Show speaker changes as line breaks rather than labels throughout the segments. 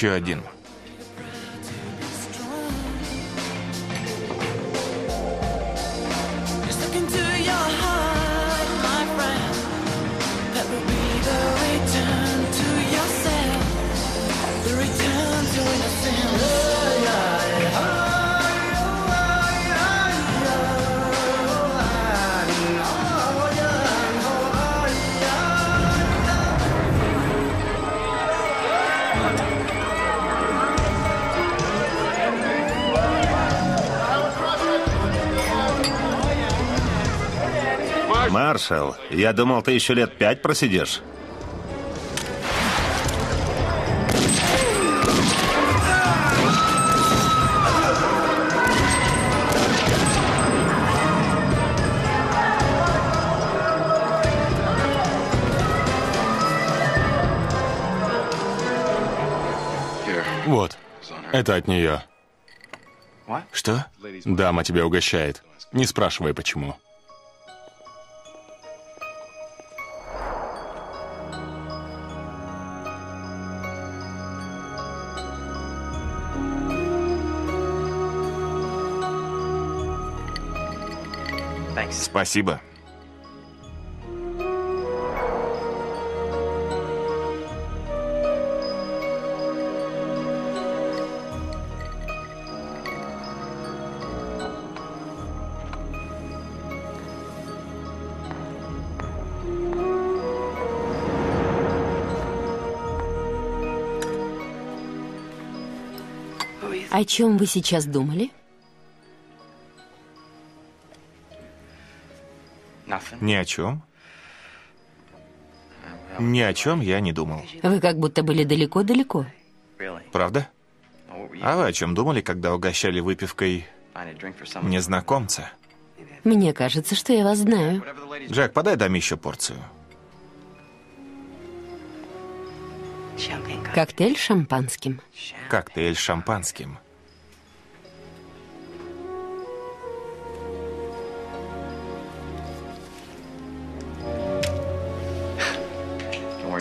Еще один.
Маршал, я думал, ты еще лет пять просидишь.
Вот. Это от нее. Что? Дама тебя угощает. Не спрашивай, почему. Спасибо.
О чем вы сейчас думали?
Ни о чем. Ни о чем я не думал.
Вы как будто были далеко-далеко.
Правда? А вы о чем думали, когда угощали выпивкой незнакомца?
Мне кажется, что я вас знаю.
Джек, подай даме еще порцию.
Коктейль с шампанским.
Коктейль с шампанским.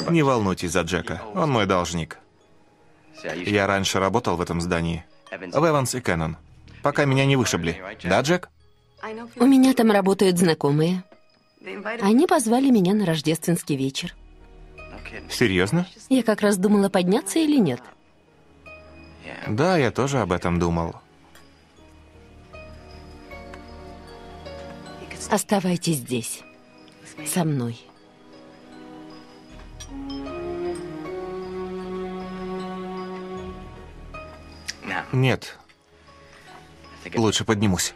Не волнуйтесь за Джека, он мой должник. Я раньше работал в этом здании. В Эванс и Кэннон. Пока меня не вышибли. Да, Джек?
У меня там работают знакомые. Они позвали меня на рождественский вечер.
Серьезно?
Я как раз думала, подняться или нет.
Да, я тоже об этом думал.
Оставайтесь здесь. Со мной.
Нет. Лучше поднимусь.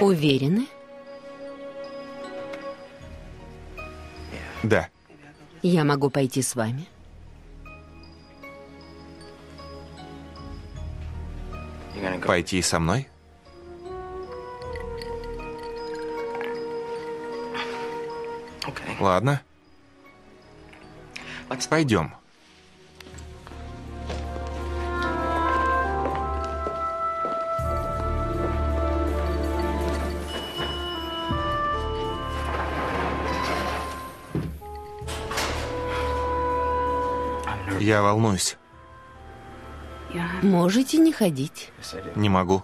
Уверены?
Да.
Я могу пойти с вами.
Пойти со мной? Ладно. Пойдем. Я волнуюсь.
Можете не ходить.
Не могу.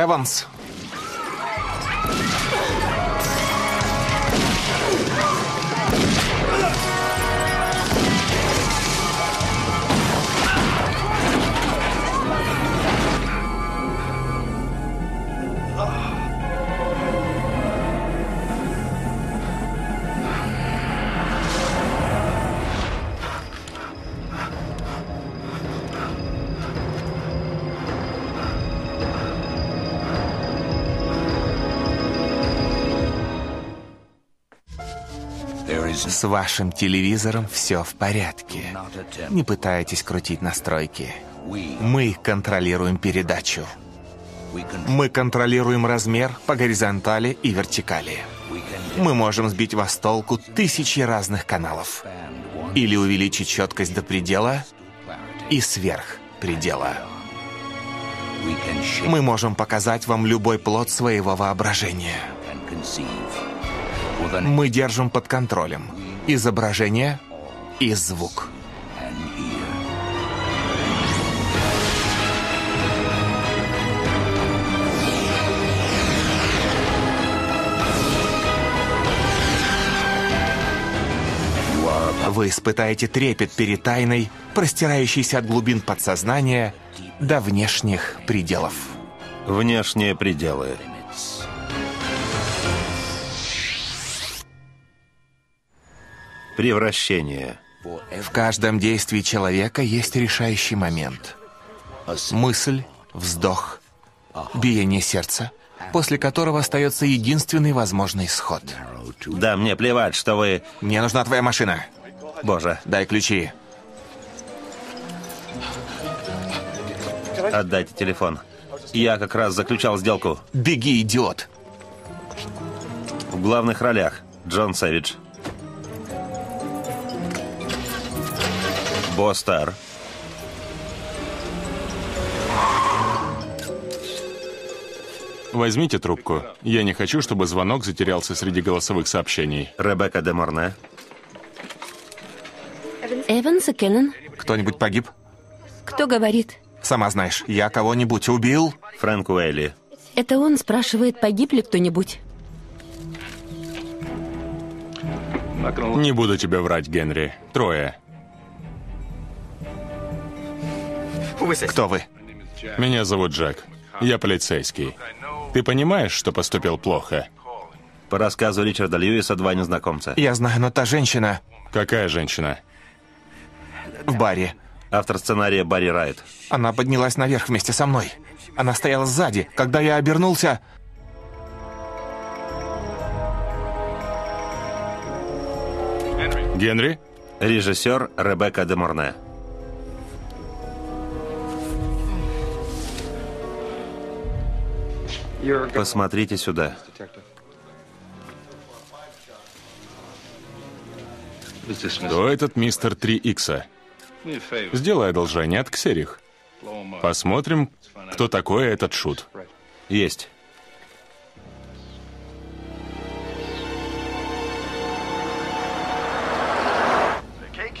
Эванс. С вашим телевизором все в порядке. Не пытайтесь крутить настройки. Мы контролируем передачу. Мы контролируем размер по горизонтали и вертикали. Мы можем сбить вас толку тысячи разных каналов. Или увеличить четкость до предела и сверх предела. Мы можем показать вам любой плод своего воображения. Мы держим под контролем изображение и звук. Вы испытаете трепет перед тайной, простирающейся от глубин подсознания до внешних пределов.
Внешние пределы. Превращение.
В каждом действии человека есть решающий момент. Мысль, вздох, биение сердца, после которого остается единственный возможный исход.
Да мне плевать, что вы...
Мне нужна твоя машина.
Боже,
Дай ключи.
отдайте телефон. Я как раз заключал сделку.
Беги, идиот.
В главных ролях Джон Сэвидж. Бостар.
Возьмите трубку. Я не хочу, чтобы звонок затерялся среди голосовых сообщений.
Ребекка де Морне.
Эванс и Кеннон.
Кто-нибудь погиб?
Кто говорит?
Сама знаешь, я кого-нибудь убил?
Фрэнк Уэйли.
Это он спрашивает, погиб ли кто-нибудь.
Не буду тебе врать, Генри. Трое.
Кто вы?
Меня зовут Джек. Я полицейский. Ты понимаешь, что поступил плохо?
По рассказу Ричарда Льюиса два незнакомца.
Я знаю, но та женщина
Какая женщина?
в баре.
Автор сценария Барри Райт.
Она поднялась наверх вместе со мной. Она стояла сзади. Когда я обернулся...
Генри?
Режиссер Ребекка де Морне. Посмотрите сюда.
Кто этот мистер 3 Икса? Сделай одолжение, отксерих. Посмотрим, кто такой этот шут.
Есть.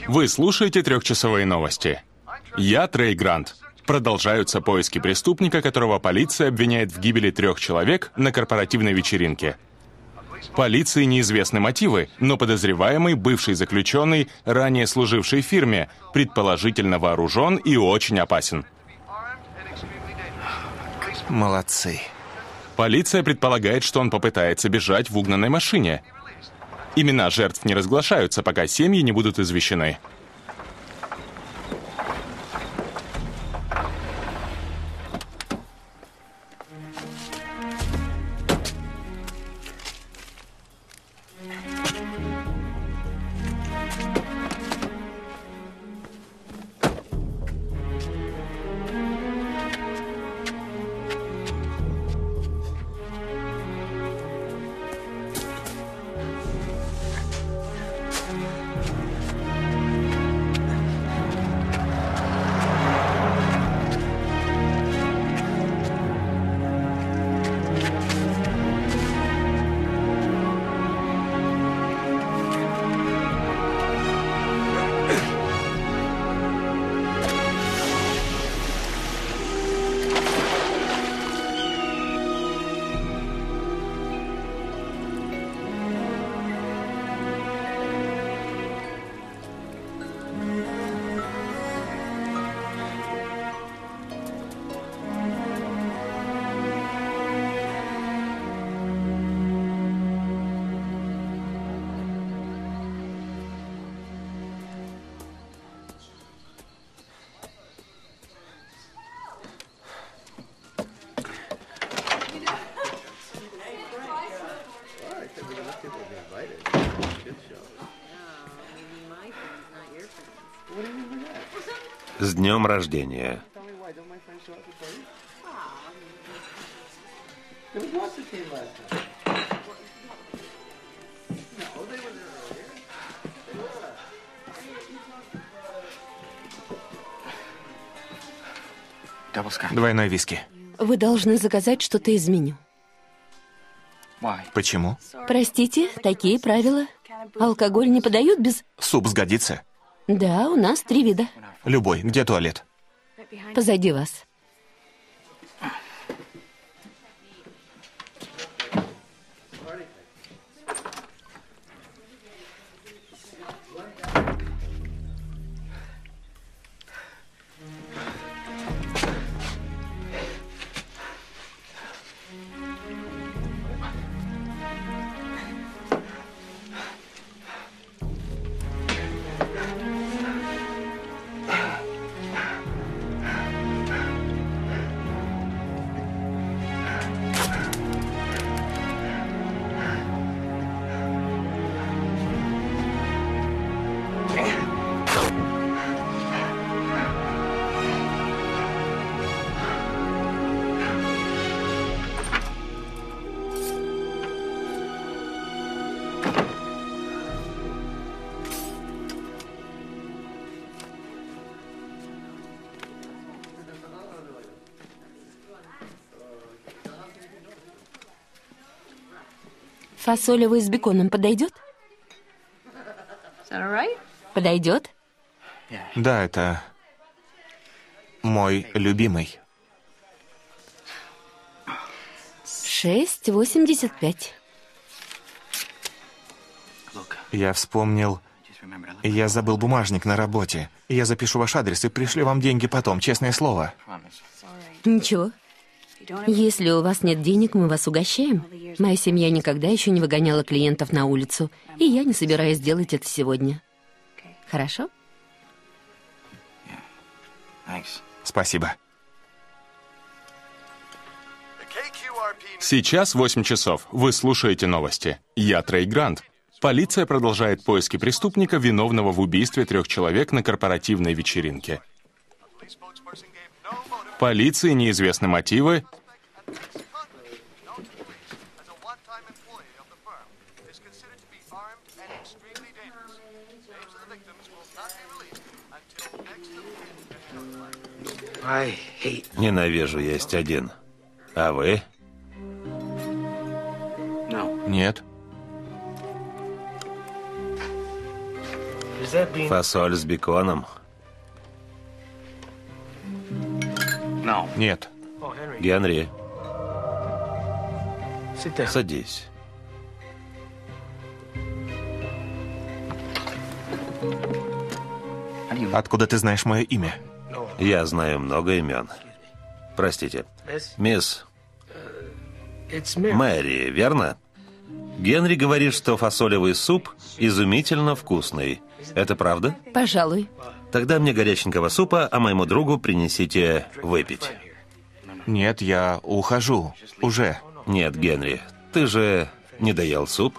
Вы слушаете трехчасовые новости. Я Трей Грант. Продолжаются поиски преступника, которого полиция обвиняет в гибели трех человек на корпоративной вечеринке. Полиции неизвестны мотивы, но подозреваемый бывший заключенный, ранее служивший в фирме, предположительно вооружен и очень опасен.
Молодцы.
Полиция предполагает, что он попытается бежать в угнанной машине. Имена жертв не разглашаются, пока семьи не будут извещены. people get invited. It's a good show.
С днем рождения!
Двойной виски.
Вы должны заказать что-то из меню.
Почему?
Простите, такие правила. Алкоголь не подают без...
Суп сгодится?
Да, у нас три вида.
Любой. Где туалет?
Позади вас. Фасолевый с беконом подойдет? Подойдет?
Да, это мой любимый.
Шесть восемьдесят пять.
Я вспомнил... Я забыл бумажник на работе. Я запишу ваш адрес и пришлю вам деньги потом, честное слово.
Ничего. Если у вас нет денег, мы вас угощаем. Моя семья никогда еще не выгоняла клиентов на улицу, и я не собираюсь делать это сегодня. Хорошо?
Спасибо.
Сейчас 8 часов. Вы слушаете новости. Я Трей Грант. Полиция продолжает поиски преступника, виновного в убийстве трех человек на корпоративной вечеринке. Полиции неизвестны мотивы.
Ненавижу есть один. А вы?
Нет.
Фасоль с беконом.
Нет.
Генри, садись.
Откуда ты знаешь мое имя?
Я знаю много имен. Простите. Мисс Мэри, верно? Генри говорит, что фасолевый суп изумительно вкусный. Это правда?
Пожалуй.
Тогда мне горяченького супа, а моему другу принесите выпить.
Нет, я ухожу. Уже.
Нет, Генри, ты же не доел суп?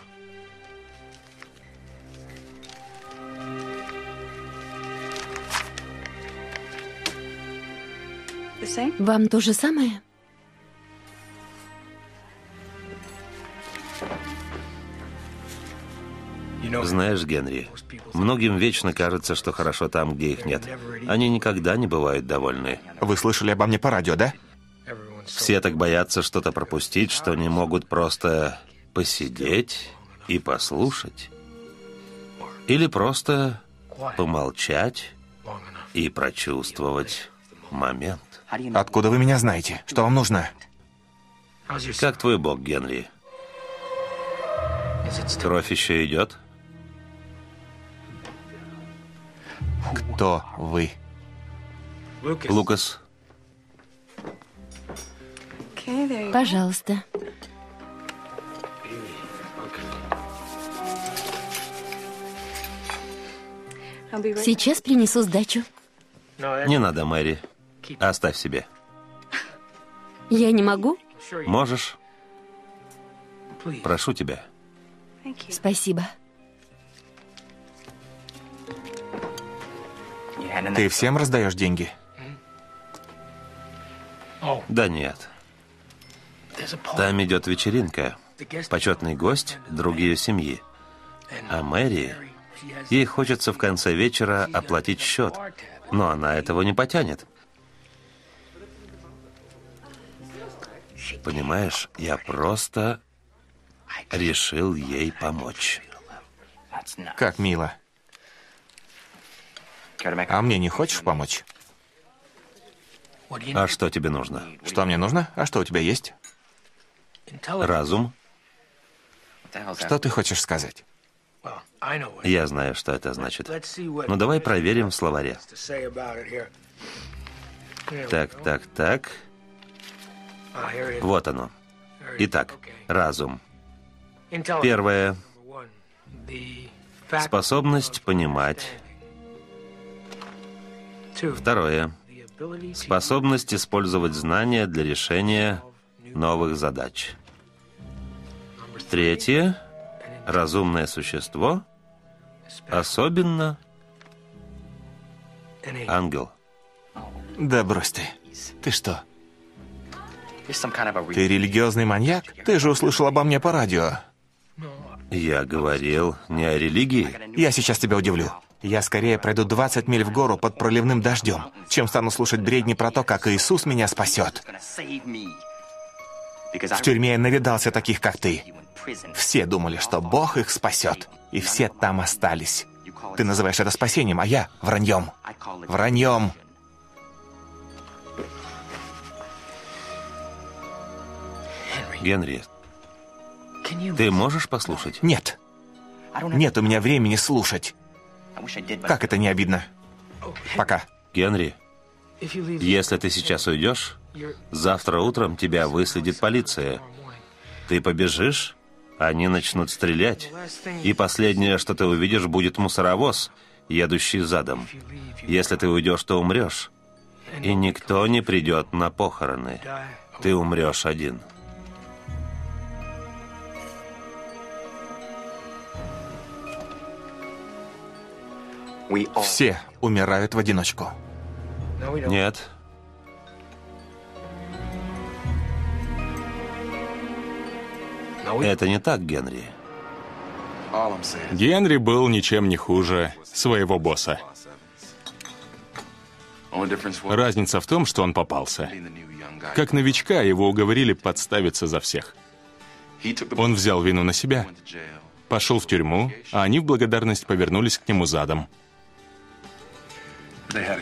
Вам то же самое?
Знаешь, Генри, многим вечно кажется, что хорошо там, где их нет. Они никогда не бывают довольны.
Вы слышали обо мне по радио, да?
Все так боятся что-то пропустить, что не могут просто посидеть и послушать. Или просто помолчать и прочувствовать момент.
Откуда вы меня знаете? Что вам нужно?
Как твой бог, Генри? Кровь еще идет?
Кто вы?
Лукас,
Пожалуйста. Сейчас принесу сдачу.
не надо, Мэри. Оставь себе.
Я не могу?
Можешь? Прошу тебя.
Спасибо.
Ты всем раздаешь деньги?
Да нет. Там идет вечеринка. Почетный гость – друг ее семьи. А Мэри, ей хочется в конце вечера оплатить счет, но она этого не потянет. Понимаешь, я просто решил ей помочь.
Как мило. А мне не хочешь помочь?
А что тебе нужно?
Что мне нужно? А что у тебя есть?
Разум?
Что ты хочешь сказать?
Я знаю, что это значит. Ну, давай проверим в словаре. Так, так, так. Вот оно. Итак, разум. Первое. Способность понимать. Второе. Способность использовать знания для решения новых задач. Третье. Разумное существо. Особенно ангел.
Да брось ты. Ты что? Ты религиозный маньяк? Ты же услышал обо мне по радио.
Я говорил не о религии.
Я сейчас тебя удивлю. Я скорее пройду 20 миль в гору под проливным дождем, чем стану слушать бредни про то, как Иисус меня спасет. В тюрьме я навидался таких, как ты. Все думали, что Бог их спасет, и все там остались. Ты называешь это спасением, а я — враньем. Враньем.
Генри, ты можешь послушать?
Нет. Нет у меня времени слушать. Как это не обидно? Пока.
Генри, если ты сейчас уйдешь, завтра утром тебя выследит полиция. Ты побежишь, они начнут стрелять, и последнее, что ты увидишь, будет мусоровоз, едущий задом. Если ты уйдешь, то умрешь, и никто не придет на похороны. Ты умрешь один.
Все умирают в одиночку.
Нет. Это не так, Генри.
Генри был ничем не хуже своего босса. Разница в том, что он попался. Как новичка его уговорили подставиться за всех. Он взял вину на себя, пошел в тюрьму, а они в благодарность повернулись к нему задом.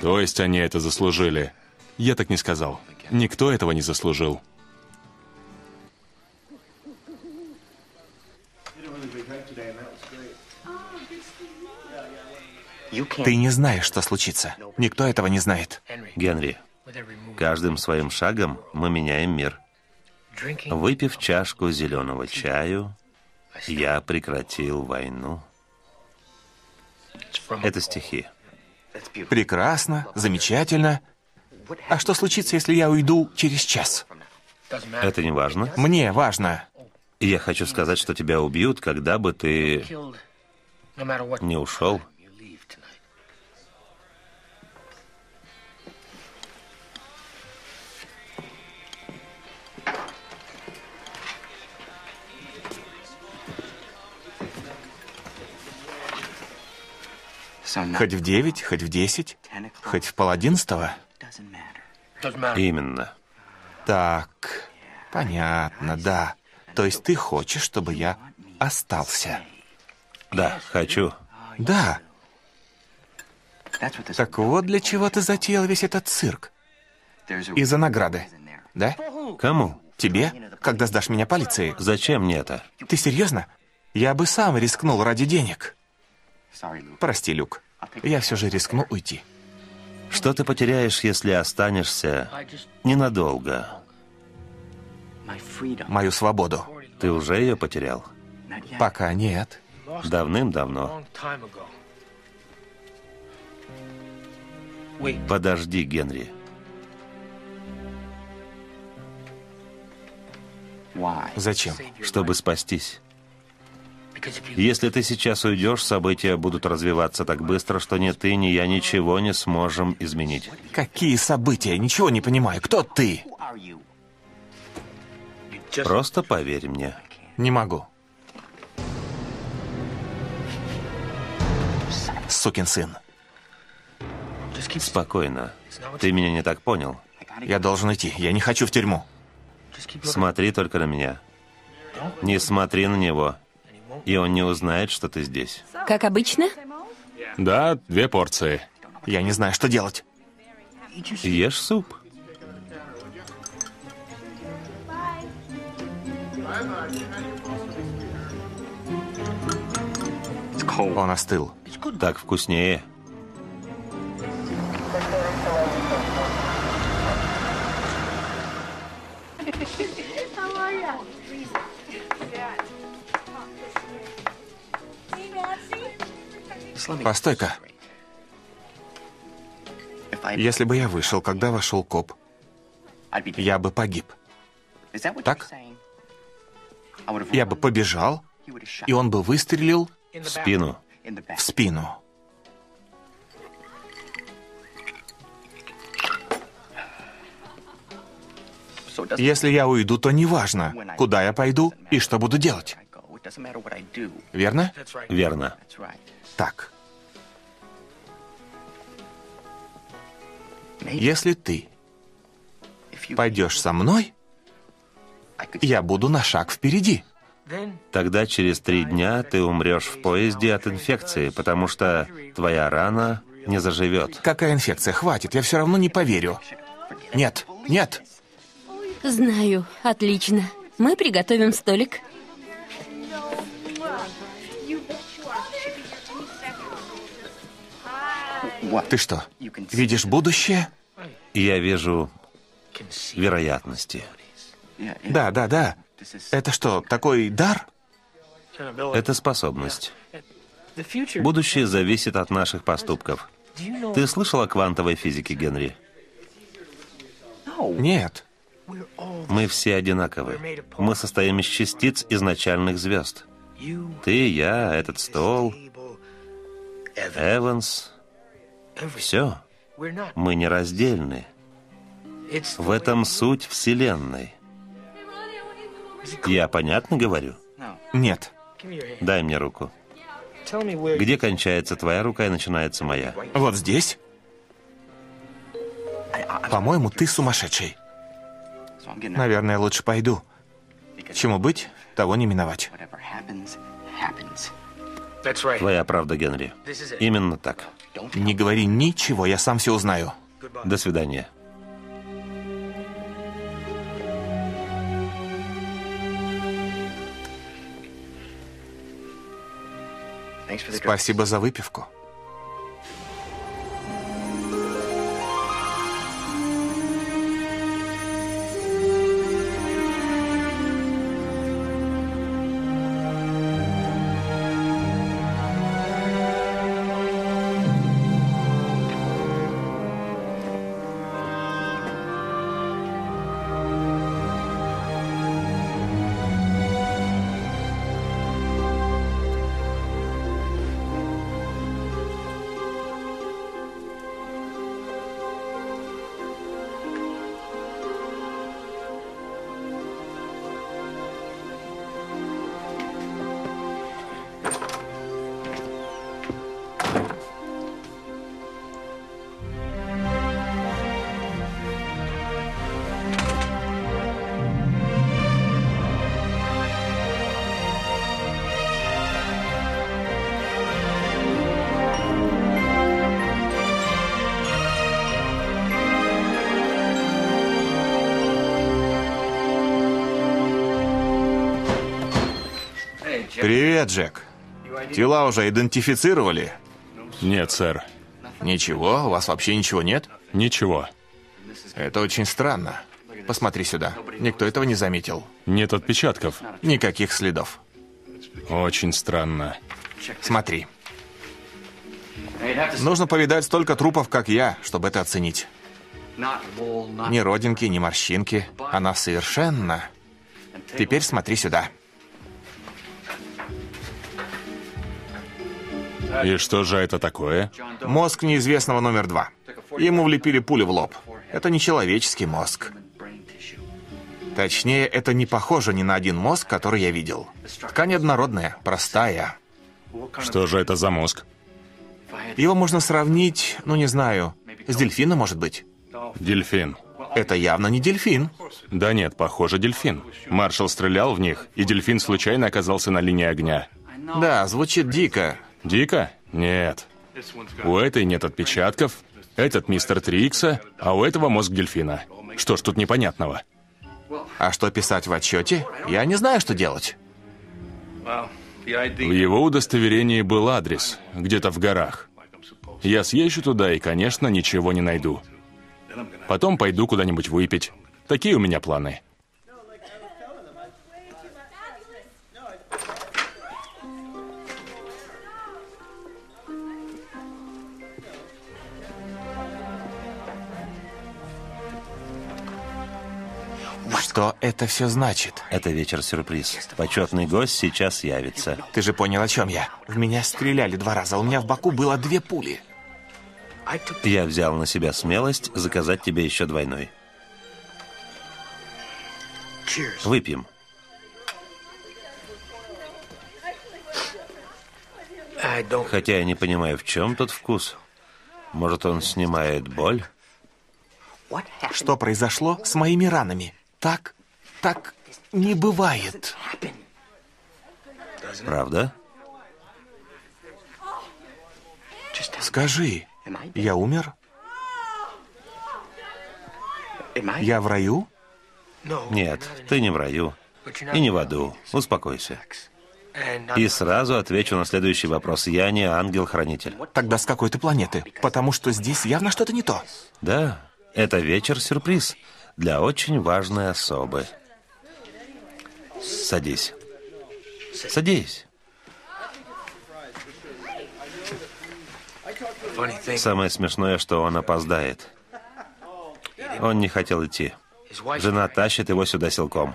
То есть они это заслужили. Я так не сказал. Никто этого не заслужил.
Ты не знаешь, что случится. Никто этого не знает.
Генри, каждым своим шагом мы меняем мир. Выпив чашку зеленого чаю, я прекратил войну. Это стихи.
Прекрасно, замечательно. А что случится, если я уйду через час?
Это не важно.
Мне важно.
Я хочу сказать, что тебя убьют, когда бы ты не ушел.
Хоть в девять, хоть в десять, хоть в пол одиннадцатого.
Именно.
Так, понятно, да. То есть ты хочешь, чтобы я остался?
Да, хочу.
Да. Так вот для чего ты затеял весь этот цирк. Из-за награды, да?
Кому?
Тебе, когда сдашь меня полиции.
Зачем мне это?
Ты серьезно? Я бы сам рискнул ради денег. Прости, Люк. Я все же рискну уйти.
Что ты потеряешь, если останешься ненадолго?
Мою свободу.
Ты уже ее потерял?
Пока нет.
Давным-давно. Подожди, Генри.
Зачем?
Чтобы спастись. Если ты сейчас уйдешь, события будут развиваться так быстро, что ни ты, ни я ничего не сможем изменить.
Какие события? Ничего не понимаю. Кто ты?
Просто поверь мне.
Не могу. Сукин сын.
Спокойно. Ты меня не так понял.
Я должен идти. Я не хочу в тюрьму.
Смотри только на меня. Не смотри на него. И он не узнает, что ты здесь.
Как обычно?
Да, две порции.
Я не знаю, что делать.
Ешь суп.
Он остыл.
Так вкуснее.
Постой-ка. Если бы я вышел, когда вошел коп, я бы погиб. Так? Я бы побежал, и он бы выстрелил
В спину.
в спину. Если я уйду, то неважно, куда я пойду и что буду делать. Верно?
Верно.
Так. Если ты пойдешь со мной, я буду на шаг впереди.
Тогда через три дня ты умрешь в поезде от инфекции, потому что твоя рана не заживет.
Какая инфекция? Хватит, я все равно не поверю. Нет, нет.
Знаю. Отлично. Мы приготовим столик.
Ты что, видишь будущее?
Я вижу вероятности.
Да, да, да. Это что, такой дар?
Это способность. Будущее зависит от наших поступков. Ты слышал о квантовой физике, Генри?
Нет.
Мы все одинаковы. Мы состоим из частиц изначальных звезд. Ты, я, этот стол, Эванс. Все. Мы нераздельны. В этом суть Вселенной. Я понятно говорю?
Нет.
Дай мне руку. Где кончается твоя рука и начинается моя?
Вот здесь? По-моему, ты сумасшедший. Наверное, лучше пойду. Чему быть, того не миновать.
Твоя правда, Генри. Именно так.
Не говори ничего, я сам все узнаю.
До свидания.
Спасибо за выпивку. Привет, Джек. Тела уже идентифицировали?
Нет, сэр.
Ничего, у вас вообще ничего нет?
Ничего.
Это очень странно. Посмотри сюда. Никто этого не заметил.
Нет отпечатков.
Никаких следов.
Очень странно.
Смотри. Нужно повидать столько трупов, как я, чтобы это оценить. Ни родинки, ни морщинки. Она совершенно... Теперь смотри сюда.
И что же это такое?
Мозг неизвестного номер два. Ему влепили пулю в лоб. Это не человеческий мозг. Точнее, это не похоже ни на один мозг, который я видел. Ткань однородная, простая.
Что же это за мозг?
Его можно сравнить, ну не знаю, с дельфином, может быть.
Дельфин.
Это явно не дельфин.
Да нет, похоже, дельфин. Маршал стрелял в них, и дельфин случайно оказался на линии огня.
Да, звучит дико.
Дико? Нет. У этой нет отпечатков, этот мистер Трикса, а у этого мозг дельфина. Что ж тут непонятного?
А что писать в отчете? Я не знаю, что делать.
В его удостоверении был адрес, где-то в горах. Я съезжу туда и, конечно, ничего не найду. Потом пойду куда-нибудь выпить. Такие у меня планы.
Что это все значит?
Это вечер-сюрприз. Почетный гость сейчас явится.
Ты же понял, о чем я. В меня стреляли два раза, у меня в боку было две пули.
Я взял на себя смелость заказать тебе еще двойной. Выпьем. Хотя я не понимаю, в чем тут вкус. Может, он снимает боль?
Что произошло с моими ранами? Так, так не бывает.
Правда?
Скажи, я умер? Я в раю?
Нет, ты не в раю. И не в аду. Успокойся. И сразу отвечу на следующий вопрос. Я не ангел-хранитель.
Тогда с какой ты планеты? Потому что здесь явно что-то не то.
Да, это вечер-сюрприз для очень важной особы. Садись. Садись. Самое смешное, что он опоздает. Он не хотел идти. Жена тащит его сюда силком.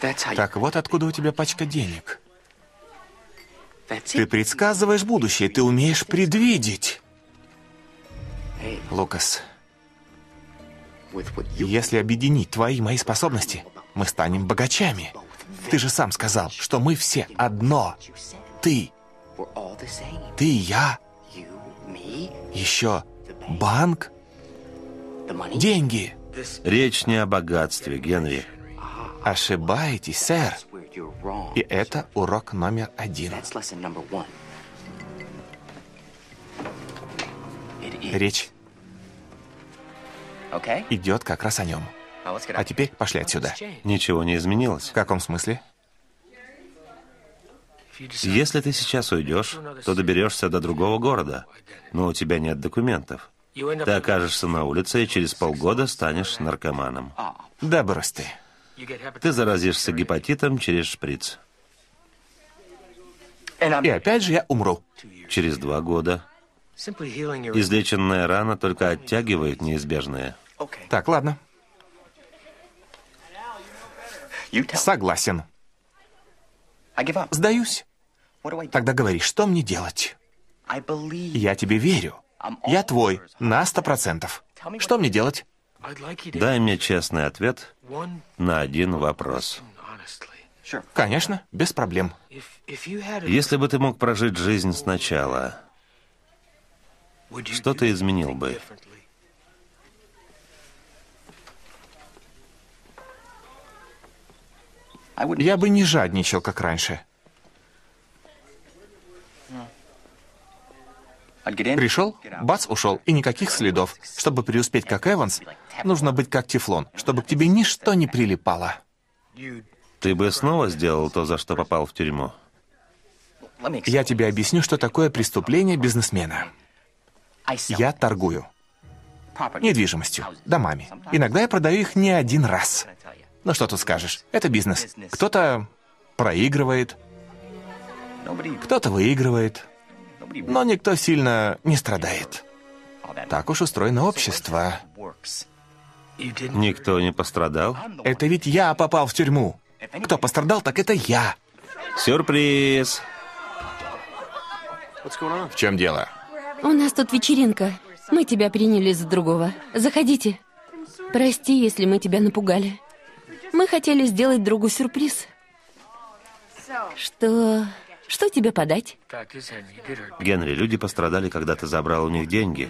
Так вот откуда у тебя пачка денег. Ты предсказываешь будущее, ты умеешь предвидеть. Лукас, если объединить твои и мои способности, мы станем богачами. Ты же сам сказал, что мы все одно. Ты, ты и я, еще банк, деньги.
Речь не о богатстве, Генри.
Ошибаетесь, сэр. И это урок номер один. Речь идет как раз о нем. А теперь пошли отсюда.
Ничего не изменилось.
В каком смысле?
Если ты сейчас уйдешь, то доберешься до другого города, но у тебя нет документов. Ты окажешься на улице и через полгода станешь наркоманом.
Да брось ты.
Ты заразишься гепатитом через шприц.
И опять же я умру.
Через два года. Излеченная рана только оттягивает неизбежное.
Так, ладно. Согласен. Сдаюсь. Тогда говори, что мне делать? Я тебе верю. Я твой, на сто процентов. Что мне делать?
Дай мне честный ответ на один вопрос.
Конечно, без проблем.
Если бы ты мог прожить жизнь сначала, что ты изменил бы?
Я бы не жадничал, как раньше. Пришел, бац, ушел, и никаких следов. Чтобы преуспеть как Эванс, нужно быть как Тефлон, чтобы к тебе ничто не прилипало.
Ты бы снова сделал то, за что попал в тюрьму?
Я тебе объясню, что такое преступление бизнесмена. Я торгую недвижимостью, домами. Иногда я продаю их не один раз. Ну что тут скажешь? Это бизнес. Кто-то проигрывает, кто-то выигрывает, но никто сильно не страдает. Так уж устроено общество.
Никто не пострадал?
Это ведь я попал в тюрьму. Кто пострадал, так это я.
Сюрприз!
В чем дело?
У нас тут вечеринка. Мы тебя приняли за другого. Заходите. Прости, если мы тебя напугали. Мы хотели сделать другу сюрприз. Что... Что тебе подать?
Генри, люди пострадали, когда ты забрал у них деньги.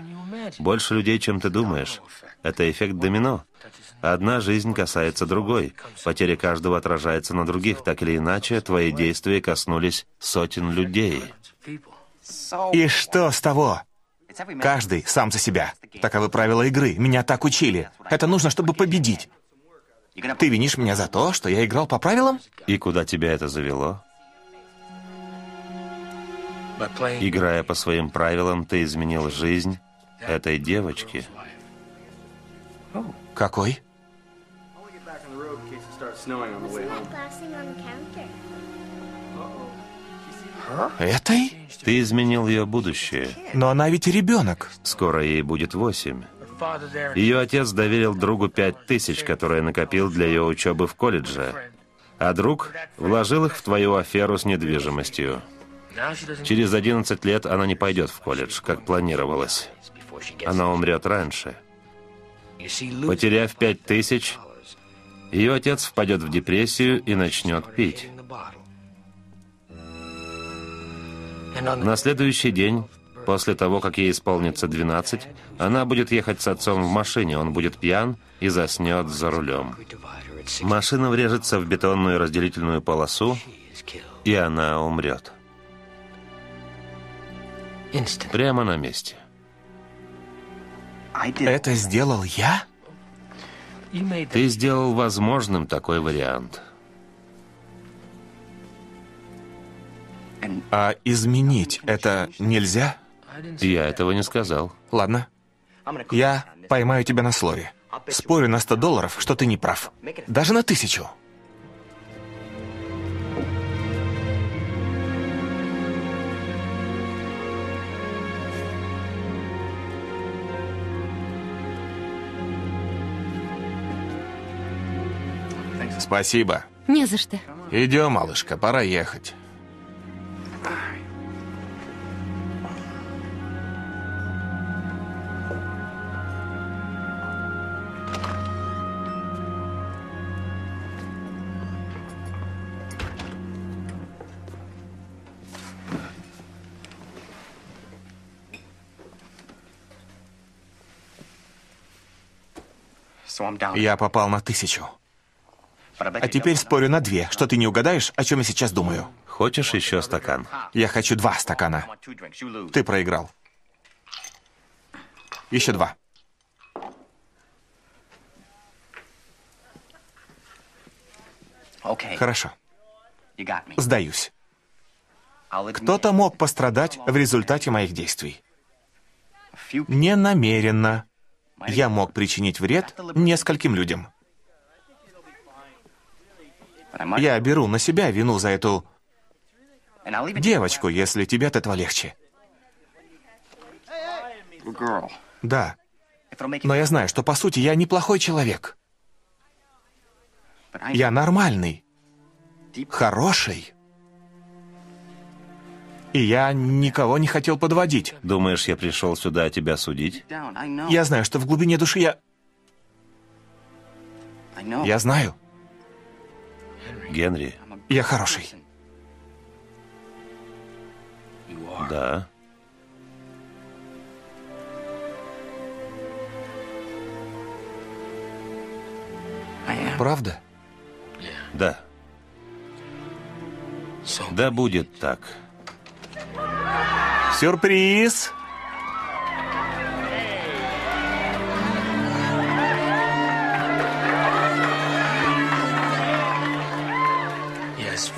Больше людей, чем ты думаешь. Это эффект домино. Одна жизнь касается другой. Потеря каждого отражается на других. Так или иначе, твои действия коснулись сотен людей.
И что с того? Каждый сам за себя. Таковы правила игры. Меня так учили. Это нужно, чтобы победить. Ты винишь меня за то, что я играл по правилам?
И куда тебя это завело? Играя по своим правилам, ты изменил жизнь этой девочки.
Какой? Этой?
Ты изменил ее будущее.
Но она ведь ребенок.
Скоро ей будет восемь. Ее отец доверил другу пять тысяч, которые накопил для ее учебы в колледже. А друг вложил их в твою аферу с недвижимостью. Через 11 лет она не пойдет в колледж, как планировалось. Она умрет раньше. Потеряв пять тысяч, ее отец впадет в депрессию и начнет пить. На следующий день, после того, как ей исполнится 12, она будет ехать с отцом в машине, он будет пьян и заснет за рулем. Машина врежется в бетонную разделительную полосу, и она умрет. Прямо на месте.
Это сделал я?
Ты сделал возможным такой вариант.
А изменить это нельзя?
Я этого не сказал.
Ладно. Я поймаю тебя на слове. Спорю на 100 долларов, что ты не прав. Даже на тысячу. Спасибо.
Не за что.
Идем, малышка, пора ехать. Я попал на тысячу. А теперь спорю на две, что ты не угадаешь, о чем я сейчас думаю.
Хочешь еще стакан?
Я хочу два стакана. Ты проиграл. Еще два. Хорошо. Сдаюсь. Кто-то мог пострадать в результате моих действий. Не намеренно. Я мог причинить вред нескольким людям. Я беру на себя вину за эту девочку, если тебе от этого легче. Да. Но я знаю, что по сути я неплохой человек. Я нормальный, хороший. И я никого не хотел подводить.
Думаешь, я пришел сюда тебя судить?
Я знаю, что в глубине души я... Я знаю,
Генри?
я хороший.
Да.
Правда?
Да. Да будет так.
Сюрприз!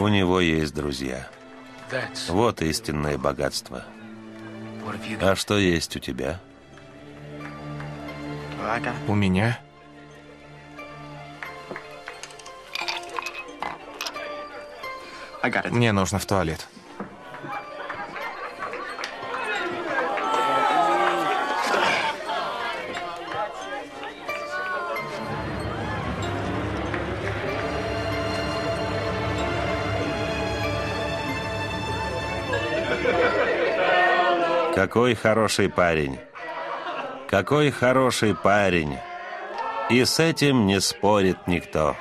У него есть друзья. Вот истинное богатство. А что есть у тебя?
У меня? Мне нужно в туалет.
Какой хороший парень. Какой хороший парень. И с этим не спорит никто.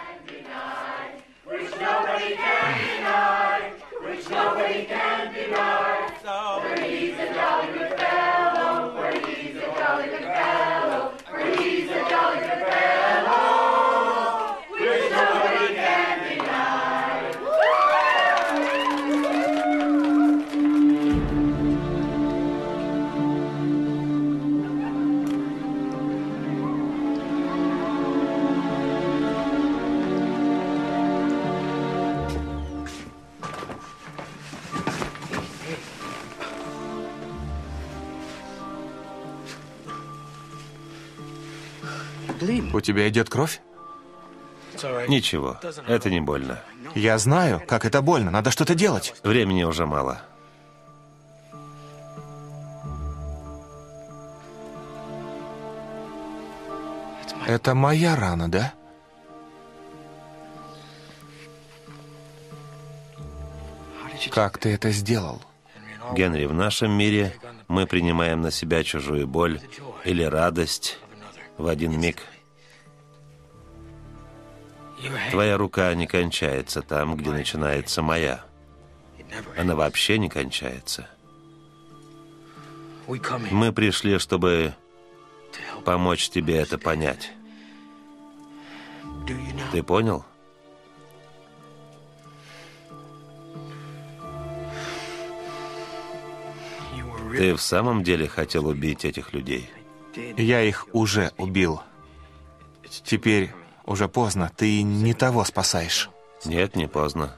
Тебя идет кровь?
Ничего, это не больно.
Я знаю, как это больно. Надо что-то делать.
Времени уже мало.
Это моя рана, да? Как ты это сделал?
Генри, в нашем мире мы принимаем на себя чужую боль или радость в один миг. Твоя рука не кончается там, где начинается моя. Она вообще не кончается. Мы пришли, чтобы помочь тебе это понять. Ты понял? Ты в самом деле хотел убить этих людей?
Я их уже убил. Теперь уже поздно. Ты не того спасаешь.
Нет, не поздно.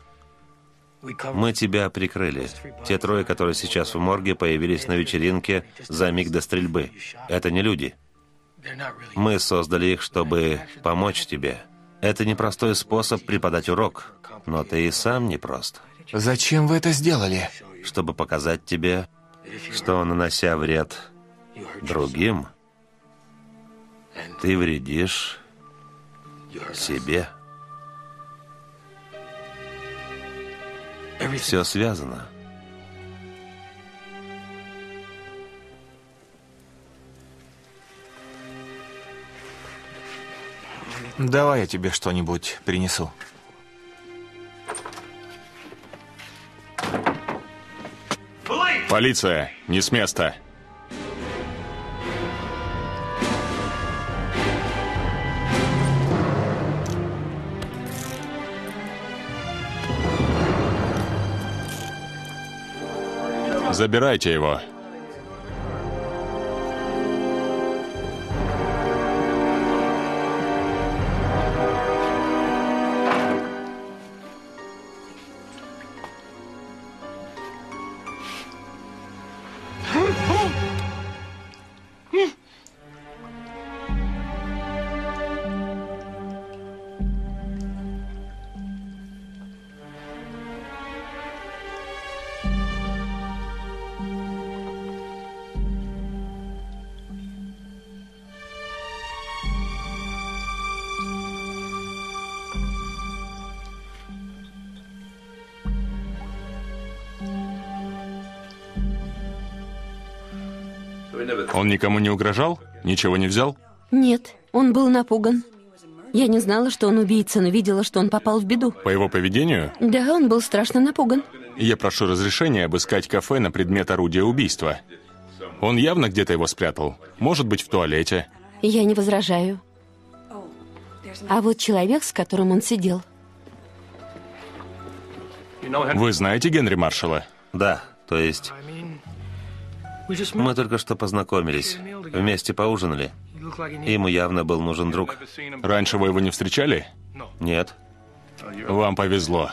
Мы тебя прикрыли. Те трое, которые сейчас в морге, появились на вечеринке за миг до стрельбы. Это не люди. Мы создали их, чтобы помочь тебе. Это непростой способ преподать урок, но ты и сам непрост.
Зачем вы это сделали?
Чтобы показать тебе, что, нанося вред другим, ты вредишь себе. Все связано.
Давай я тебе что-нибудь принесу.
Полиция, не с места. Забирайте его. Никому не угрожал? Ничего не взял?
Нет, он был напуган. Я не знала, что он убийца, но видела, что он попал в беду.
По его поведению?
Да, он был страшно напуган.
Я прошу разрешения обыскать кафе на предмет орудия убийства. Он явно где-то его спрятал. Может быть, в туалете.
Я не возражаю. А вот человек, с которым он сидел.
Вы знаете Генри Маршалла?
Да, то есть мы только что познакомились, вместе поужинали. Ему явно был нужен друг.
Раньше вы его не встречали?
Нет.
Вам повезло.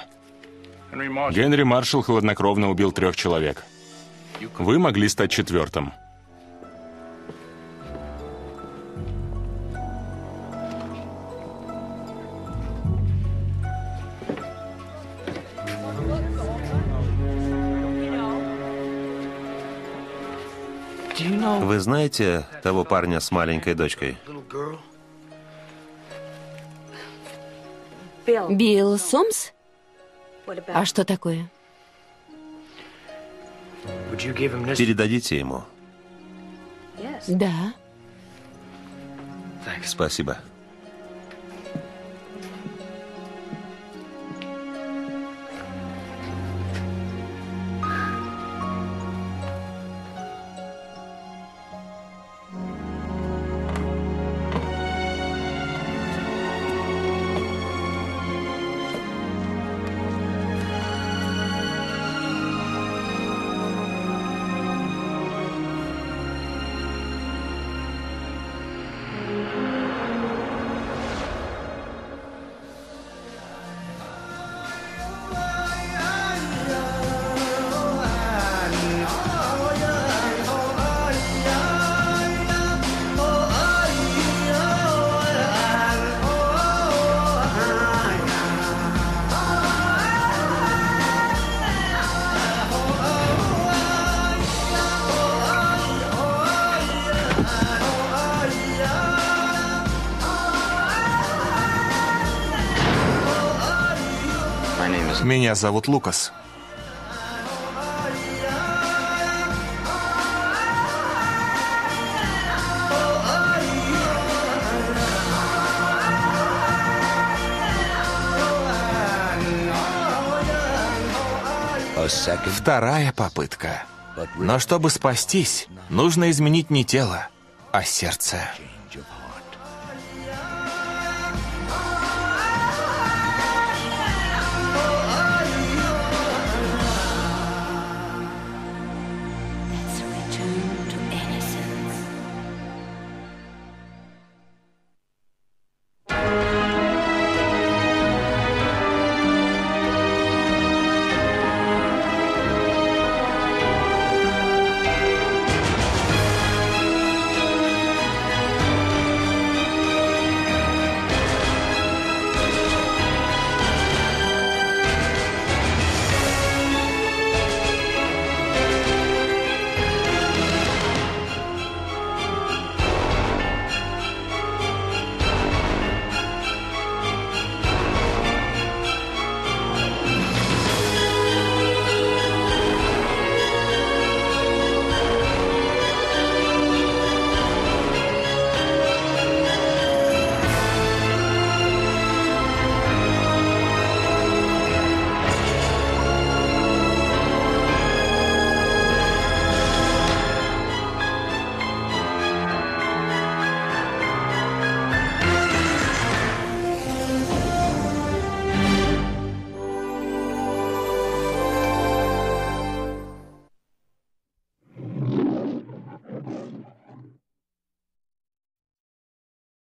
Генри Маршалл хладнокровно убил трех человек. Вы могли стать четвертым.
Вы знаете того парня с маленькой дочкой?
Билл Сомс? А что такое?
Передадите ему.
Да.
Спасибо.
Меня зовут Лукас. Вторая попытка. Но чтобы спастись, нужно изменить не тело, а сердце.